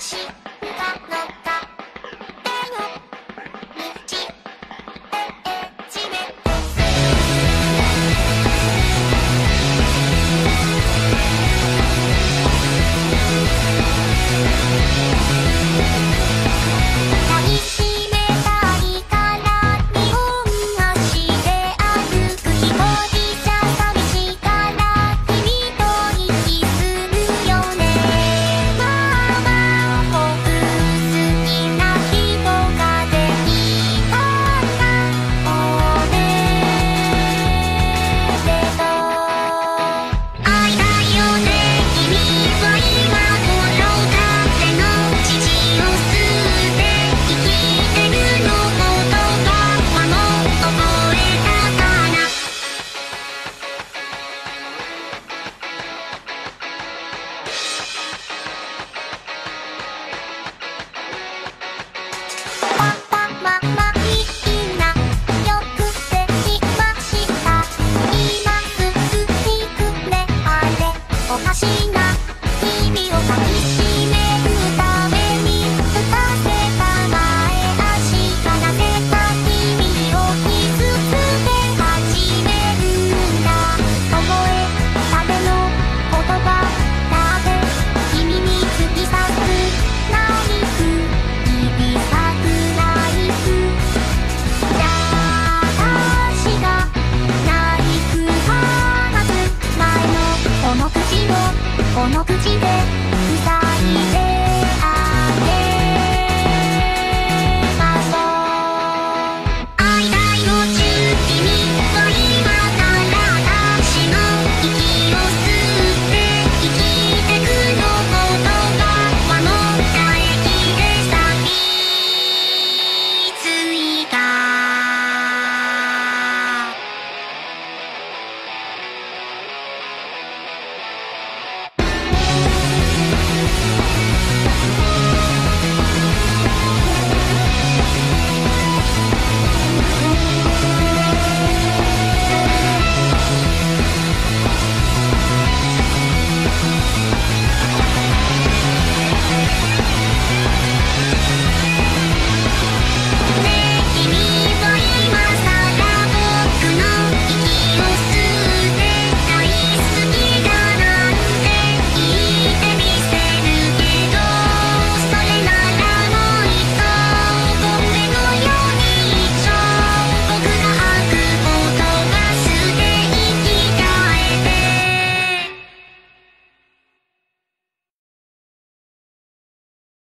し。かの flashing の口で